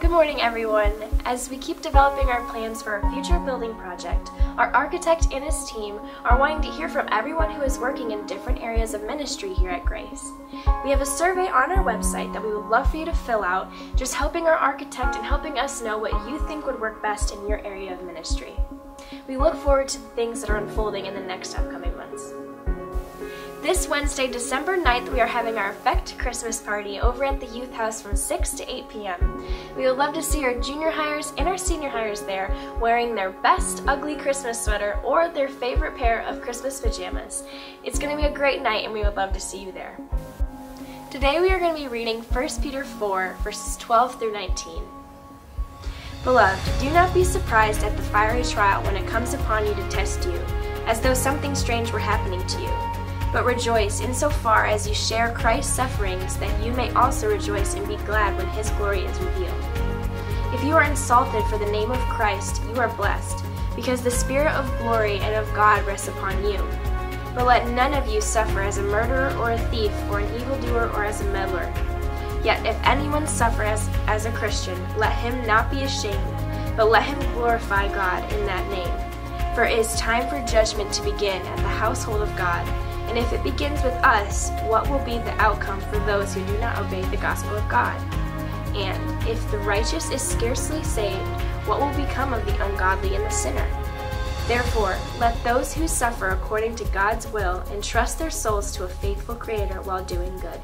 Good morning, everyone. As we keep developing our plans for our future building project, our architect and his team are wanting to hear from everyone who is working in different areas of ministry here at Grace. We have a survey on our website that we would love for you to fill out, just helping our architect and helping us know what you think would work best in your area of ministry. We look forward to the things that are unfolding in the next upcoming months. This Wednesday, December 9th, we are having our Effect Christmas party over at the Youth House from 6 to 8 p.m. We would love to see our junior highers and our senior highers there wearing their best ugly Christmas sweater or their favorite pair of Christmas pajamas. It's going to be a great night and we would love to see you there. Today we are going to be reading 1 Peter 4, verses 12 through 19. Beloved, do not be surprised at the fiery trial when it comes upon you to test you, as though something strange were happening to you but rejoice insofar as you share Christ's sufferings, that you may also rejoice and be glad when his glory is revealed. If you are insulted for the name of Christ, you are blessed, because the Spirit of glory and of God rests upon you. But let none of you suffer as a murderer or a thief or an evildoer or as a meddler. Yet if anyone suffers as, as a Christian, let him not be ashamed, but let him glorify God in that name. For it is time for judgment to begin at the household of God. And if it begins with us, what will be the outcome for those who do not obey the gospel of God? And if the righteous is scarcely saved, what will become of the ungodly and the sinner? Therefore, let those who suffer according to God's will entrust their souls to a faithful Creator while doing good.